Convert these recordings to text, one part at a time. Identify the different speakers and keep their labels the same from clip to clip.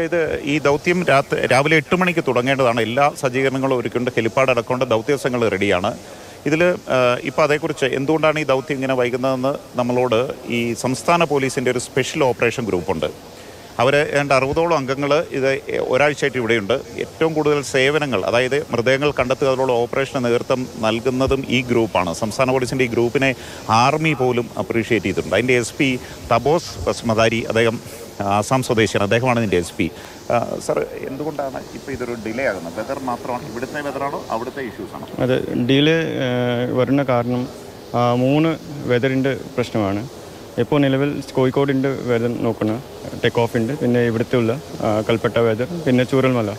Speaker 1: ഇത് ഈ ദൗത്യം രാവിലെ എട്ട് മണിക്ക് തുടങ്ങേണ്ടതാണ്. എല്ലാ സജ്ജീകരണങ്ങളും ഒരുക്കിയുണ്ട് ഹെലിപ്പാഡ് അടക്കൊണ്ട് ദൗത്യസങ്ങൾ റെഡിയാണ്. ഇതിൽ ഇപ്പോൾ അതേക്കുറിച്ച് എന്തുകൊണ്ടാണ് ഈ ദൗത്യം ഇങ്ങനെ വൈകുന്നതെന്ന് നമ്മളോട് ഈ സംസ്ഥാന പോലീസിന്റെ ഒരു സ്പെഷ്യൽ ഓപ്പറേഷൻ ഗ്രൂപ്പുണ്ട്. അവർ ഏതാണ്ട് അറുപതോളം അംഗങ്ങൾ ഇത് ഒരാഴ്ചയായിട്ട് ഇവിടെയുണ്ട്. ഏറ്റവും കൂടുതൽ സേവനങ്ങൾ അതായത് മൃതദേഹങ്ങൾ കണ്ടെത്തുക അതിലുള്ള ഓപ്പറേഷന് നേതൃത്വം നൽകുന്നതും ഈ ഗ്രൂപ്പാണ്. സംസ്ഥാന പോലീസിന്റെ ഈ ഗ്രൂപ്പിനെ ആർമി പോലും അപ്രീഷിയേറ്റ് ചെയ്തിട്ടുണ്ട്. അതിന്റെ എസ് പി തബോസ് ബസ്മദാരി അദ്ദേഹം ആസാം സ്വദേശിയാണ്. അദ്ദേഹമാണ് ഇതിന്റെ എസ് പി സർ എന്തുകൊണ്ടാണ് ഇപ്പോൾ ഇതൊരു ഡിലേ ആകുന്നത്? വെതർ മാത്രമാണ്. ഇവിടുത്തെ വെതറാണോ അവിടുത്തെ ഇഷ്യൂസ് ആണോ?
Speaker 2: അത് ഡിലേ വരുന്ന കാരണം മൂന്ന് വെതറിന്റെ പ്രശ്നമാണ്. ഇപ്പോൾ നിലവിൽ കോഴിക്കോടിന്റെ വെതർ നോക്കണം. ടേക്ക് ഓഫ് ഉണ്ട്. പിന്നെ ഇവിടുത്തെ ഉള്ള കൽപ്പറ്റ വെതർ പിന്നെ ചൂരൽമല.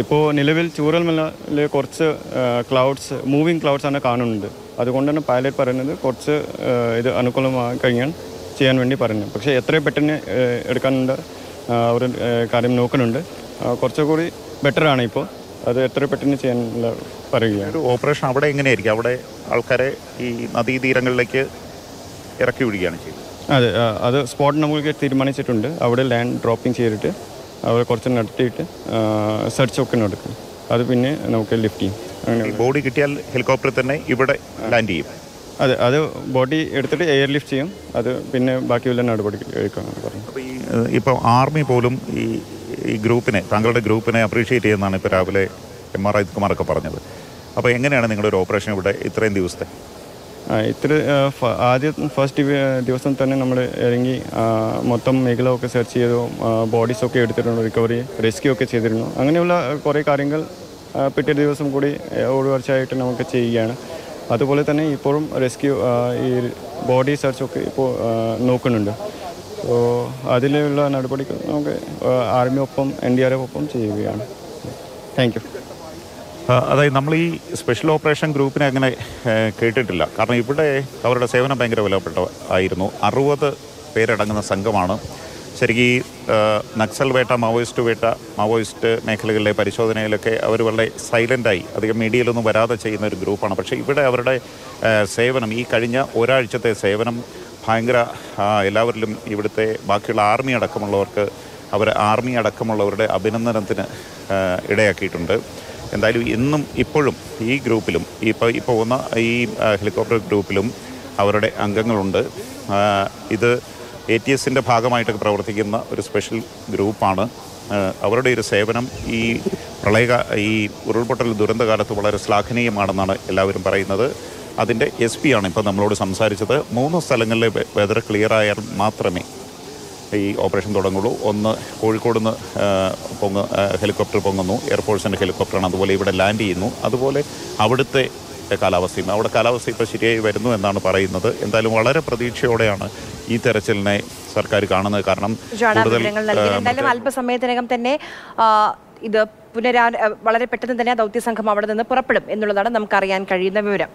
Speaker 2: ഇപ്പോൾ നിലവിൽ ചൂരൽമലയിൽ കുറച്ച് ക്ലൗഡ്സ് മൂവിങ് ക്ലൗഡ്സ് ആണ് കാണുന്നുണ്ട്. അതുകൊണ്ടാണ് പൈലറ്റ് പറയുന്നത് കുറച്ച് ഇത് അനുകൂലമായി കഴിഞ്ഞാൽ ചെയ്യാൻ വേണ്ടി പറഞ്ഞു. പക്ഷേ എത്രയും പെട്ടെന്ന് എടുക്കാനുണ്ട്. ഒരു കാര്യം നോക്കുന്നുണ്ട്. കുറച്ചുകൂടി ബെറ്റർ ആണ് ഇപ്പോൾ. അത് എത്ര പെട്ടെന്ന് ചെയ്യാൻ പറയുകയാണ്.
Speaker 1: ഒരു ഓപ്പറേഷൻ അവിടെ എങ്ങനെയായിരിക്കും? അവിടെ ആൾക്കാരെ ഈ നദീതീരങ്ങളിലേക്ക് ഇറക്കി വിടുകയാണ് ചെയ്യുന്നത്
Speaker 2: അതെ അത് സ്പോട്ട് നമുക്ക് തീരുമാനിച്ചിട്ടുണ്ട്. അവിടെ ലാൻഡ് ഡ്രോപ്പിംഗ് ചെയ്തിട്ട് അവിടെ കുറച്ച് നടത്തിയിട്ട് സെർച്ച് ഒക്കെ നടക്കും അത് പിന്നെ നമുക്ക് ലിഫ്റ്റ് ചെയ്യും. അങ്ങനെ
Speaker 1: ബോഡി കിട്ടിയാൽ ഹെലികോപ്റ്ററിൽ തന്നെ ഇവിടെ ലാൻഡ് ചെയ്യും.
Speaker 2: അതെ അത് ബോഡി എടുത്തിട്ട് എയർ ലിഫ്റ്റ് ചെയ്യും. അത് പിന്നെ ബാക്കിയുള്ള നടപടി
Speaker 1: അപ്പോൾ ഈ ഇപ്പോൾ ആർമി പോലും ഈ ഈ ഗ്രൂപ്പിനെ താങ്കളുടെ ഗ്രൂപ്പിനെ അപ്രീഷിയേറ്റ് ചെയ്യുന്നതാണ് ഇപ്പോൾ രാവിലെ എം ആർ കുമാറൊക്കെ പറഞ്ഞത്. അപ്പോൾ എങ്ങനെയാണ് നിങ്ങളുടെ ഒരു ഓപ്പറേഷൻ ഇവിടെ ഇത്രയും ദിവസത്തെ?
Speaker 2: ഇത്ര ആദ്യ ഫസ്റ്റ് ദിവസം തന്നെ നമ്മൾ ഇറങ്ങി മൊത്തം മേഖല ഒക്കെ സെർച്ച് ചെയ്തു ബോഡീസ് ഒക്കെ എടുത്തിട്ടുണ്ട് റിക്കവറി റെസ്ക്യൂ ഒക്കെ ചെയ്തിരുന്നു. അങ്ങനെയുള്ള കുറേ കാര്യങ്ങൾ പിറ്റേ ദിവസം കൂടി ഒരു വർഷമായിട്ട് നമുക്ക് ചെയ്യുകയാണ്. അതുപോലെ തന്നെ ഇപ്പോഴും റെസ്ക്യൂ ഈ ബോഡി സെർച്ച് ഒക്കെ ഇപ്പോൾ നോക്കുന്നുണ്ട്. സോ അതിലുള്ള നടപടികൾ നമുക്ക് ആർമി ഒപ്പം എൻ ഡി ആർ എഫ് ഒപ്പം ചെയ്യുകയാണ്. താങ്ക് യു
Speaker 1: അതായത് നമ്മൾ ഈ സ്പെഷ്യൽ ഓപ്പറേഷൻ ഗ്രൂപ്പിനെ അങ്ങനെ കേട്ടിട്ടില്ല. കാരണം ഇവിടെ അവരുടെ സേവനം ഭയങ്കര വിലപ്പെട്ട ആയിരുന്നു. അറുപത് പേരടങ്ങുന്ന സംഘമാണ്. ശരിക്കും ഈ നക്സൽ വേട്ട മാവോയിസ്റ്റ് വേട്ട മാവോയിസ്റ്റ് മേഖലകളിലെ പരിശോധനയിലൊക്കെ അവർ വളരെ സൈലന്റായി അധികം മീഡിയയിലൊന്നും വരാതെ ചെയ്യുന്ന ഒരു ഗ്രൂപ്പാണ്. പക്ഷേ ഇവിടെ അവരുടെ സേവനം ഈ കഴിഞ്ഞ ഒരാഴ്ചത്തെ സേവനം ഭയങ്കര എല്ലാവരിലും ഇവിടുത്തെ ബാക്കിയുള്ള ആർമി അടക്കമുള്ളവർക്ക് അവർ ആർമി അടക്കമുള്ളവരുടെ അഭിനന്ദനത്തിന് ഇടയാക്കിയിട്ടുണ്ട്. എന്തായാലും ഇന്നും ഇപ്പോഴും ഈ ഗ്രൂപ്പിലും ഇപ്പോൾ ഈ പോകുന്ന ഈ ഹെലികോപ്റ്റർ ഗ്രൂപ്പിലും അവരുടെ അംഗങ്ങളുണ്ട്. ഇത് എ ടി എസിന്റെ ഭാഗമായിട്ടൊക്കെ പ്രവർത്തിക്കുന്ന ഒരു സ്പെഷ്യൽ ഗ്രൂപ്പാണ്. അവരുടെ ഒരു സേവനം ഈ പ്രളയ ഈ ഉരുൾപൊട്ടൽ ദുരന്തകാലത്ത് വളരെ ശ്ലാഘനീയമാണെന്നാണ് എല്ലാവരും പറയുന്നത്. അതിന്റെ എസ് പി ആണ് ഇപ്പോൾ നമ്മളോട് സംസാരിച്ചത്. മൂന്ന് സ്ഥലങ്ങളിലെ വെതർ ക്ലിയർ ആയാൽ മാത്രമേ ഈ ഓപ്പറേഷൻ തുടങ്ങുള്ളൂ. ഒന്ന് കോഴിക്കോട് നിന്ന് പൊങ്ങ് ഹെലികോപ്റ്റർ പൊങ്ങുന്നു. എയർഫോഴ്സിന്റെ ഹെലികോപ്റ്ററാണ് അതുപോലെ ഇവിടെ ലാൻഡ് ചെയ്യുന്നു. അതുപോലെ അവിടുത്തെ കാലാവസ്ഥയും അവിടെ കാലാവസ്ഥ ഇപ്പോൾ ശരിയായി വരുന്നു എന്നാണ് പറയുന്നത്. എന്തായാലും വളരെ പ്രതീക്ഷയോടെയാണ് ഈ തെരച്ചിലിനെ സർക്കാർ കാണുന്നത് കാരണം കൂടുതൽ
Speaker 3: അല്പസമയത്തിനകം തന്നെ ഇത് പുനരാ വളരെ പെട്ടെന്ന് തന്നെ ദൗത്യ സംഘം അവിടെ നിന്ന് പുറപ്പെടും എന്നുള്ളതാണ് നമുക്ക് അറിയാൻ കഴിയുന്ന വിവരം.